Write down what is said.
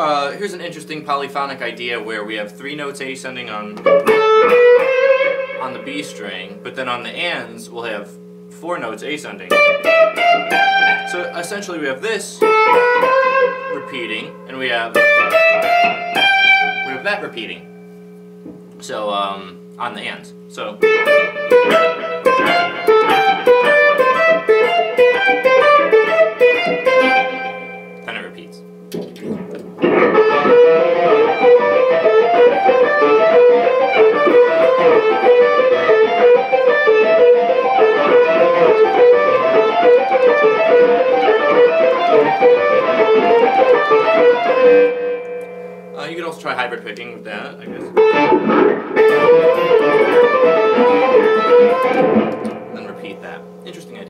Uh, here's an interesting polyphonic idea where we have three notes ascending on on the B string, but then on the ands we'll have four notes ascending. So essentially we have this repeating, and we have we have that repeating. So um, on the ands. So. Uh, you could also try hybrid picking with that, I guess. Then repeat that. Interesting idea.